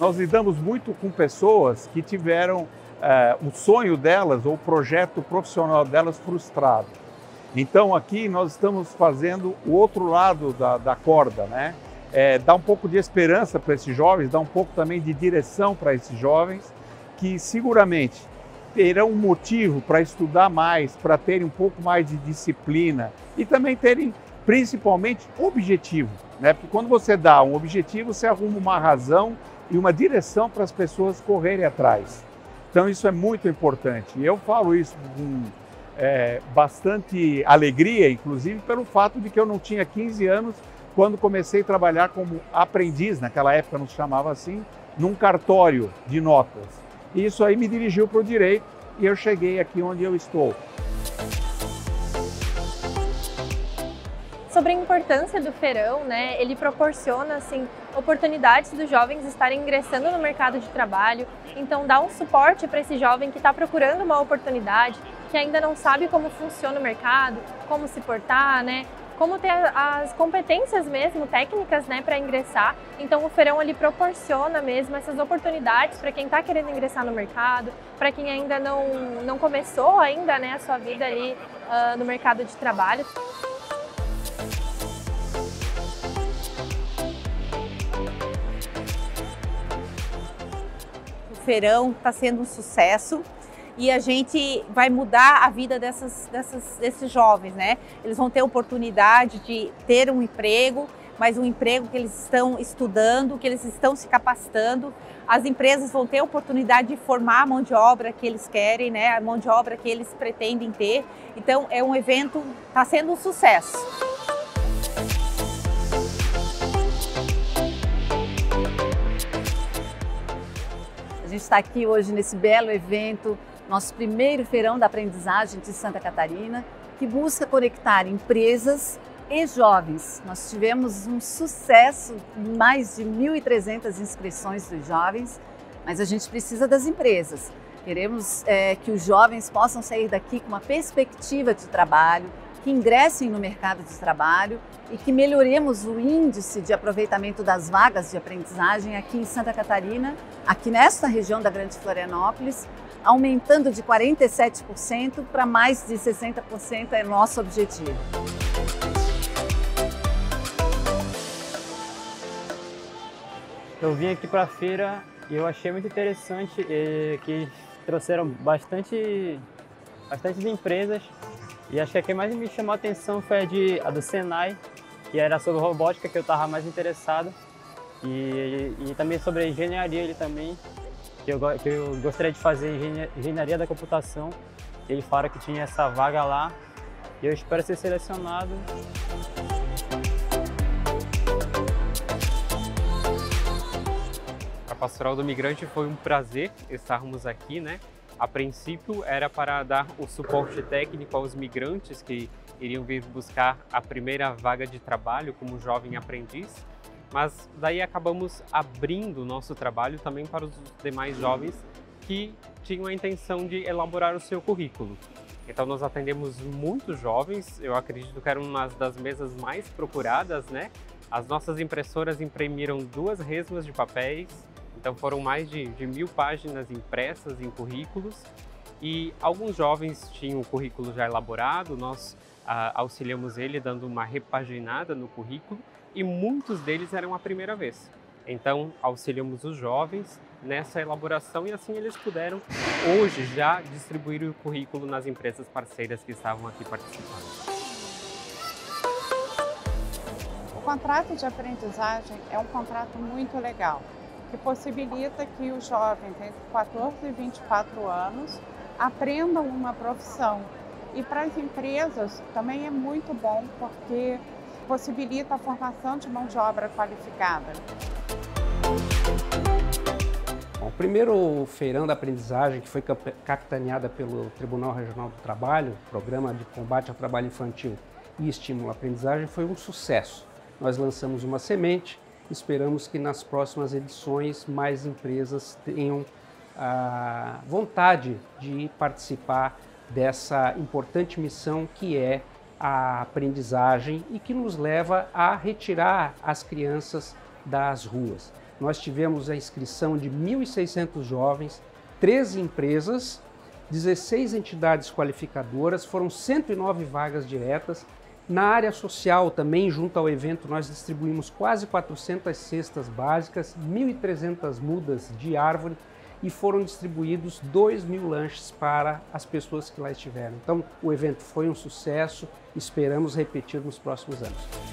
Nós lidamos muito com pessoas que tiveram é, o sonho delas ou o projeto profissional delas frustrado. Então aqui nós estamos fazendo o outro lado da, da corda, né? É, dar um pouco de esperança para esses jovens, dar um pouco também de direção para esses jovens que seguramente terão um motivo para estudar mais, para terem um pouco mais de disciplina e também terem principalmente objetivo, né? Porque quando você dá um objetivo, você arruma uma razão e uma direção para as pessoas correrem atrás. Então isso é muito importante. Eu falo isso com é, bastante alegria, inclusive pelo fato de que eu não tinha 15 anos quando comecei a trabalhar como aprendiz, naquela época não se chamava assim, num cartório de notas. E isso aí me dirigiu para o direito e eu cheguei aqui onde eu estou. Sobre a importância do feirão, né, ele proporciona assim, oportunidades dos jovens estarem ingressando no mercado de trabalho, então dá um suporte para esse jovem que está procurando uma oportunidade, que ainda não sabe como funciona o mercado, como se portar, né, como ter as competências mesmo técnicas, né, para ingressar. Então o feirão ele proporciona mesmo essas oportunidades para quem está querendo ingressar no mercado, para quem ainda não, não começou ainda, né, a sua vida ali uh, no mercado de trabalho. Feirão está sendo um sucesso e a gente vai mudar a vida dessas, dessas, desses jovens, né? Eles vão ter oportunidade de ter um emprego, mas um emprego que eles estão estudando, que eles estão se capacitando. As empresas vão ter oportunidade de formar a mão de obra que eles querem, né? A mão de obra que eles pretendem ter. Então é um evento, está sendo um sucesso. Gente está aqui hoje nesse belo evento nosso primeiro feirão da aprendizagem de Santa Catarina, que busca conectar empresas e jovens. Nós tivemos um sucesso, mais de 1.300 inscrições dos jovens, mas a gente precisa das empresas. Queremos é, que os jovens possam sair daqui com uma perspectiva de trabalho, que ingressem no mercado de trabalho e que melhoremos o índice de aproveitamento das vagas de aprendizagem aqui em Santa Catarina, aqui nesta região da Grande Florianópolis, aumentando de 47% para mais de 60% é nosso objetivo. Eu vim aqui para a feira e eu achei muito interessante eh, que trouxeram bastante, bastantes empresas e acho que a que mais me chamou a atenção foi a, de, a do Senai, que era sobre robótica que eu estava mais interessado e, e, também sobre a engenharia ele também que eu, que eu gostaria de fazer engenharia da computação. Ele fala que tinha essa vaga lá e eu espero ser selecionado. A Pastoral do Migrante foi um prazer estarmos aqui, né? A princípio era para dar o suporte técnico aos migrantes que iriam vir buscar a primeira vaga de trabalho como jovem aprendiz, mas daí acabamos abrindo o nosso trabalho também para os demais jovens que tinham a intenção de elaborar o seu currículo. Então nós atendemos muitos jovens, eu acredito que era uma das mesas mais procuradas, né? As nossas impressoras imprimiram duas resmas de papéis, então foram mais de, de mil páginas impressas em currículos e alguns jovens tinham o currículo já elaborado, nós ah, auxiliamos ele dando uma repaginada no currículo e muitos deles eram a primeira vez. Então, auxiliamos os jovens nessa elaboração e assim eles puderam hoje já distribuir o currículo nas empresas parceiras que estavam aqui participando. O contrato de aprendizagem é um contrato muito legal, que possibilita que os jovens entre 14 e 24 anos aprendam uma profissão. E para as empresas também é muito bom, porque possibilita a formação de mão de obra qualificada. Bom, o primeiro feirão da aprendizagem, que foi capitaneada pelo Tribunal Regional do Trabalho, Programa de Combate ao Trabalho Infantil e Estímulo à Aprendizagem, foi um sucesso. Nós lançamos uma semente, esperamos que nas próximas edições mais empresas tenham a vontade de participar dessa importante missão que é a aprendizagem e que nos leva a retirar as crianças das ruas. nós tivemos a inscrição de 1.600 jovens, 13 empresas, 16 entidades qualificadoras, foram 109 vagas diretas. Na área social também, junto ao evento, nós distribuímos quase 400 cestas básicas, 1.300 mudas de árvore e foram distribuídos 2 mil lanches para as pessoas que lá estiveram. Então, o evento foi um sucesso, esperamos repetir nos próximos anos.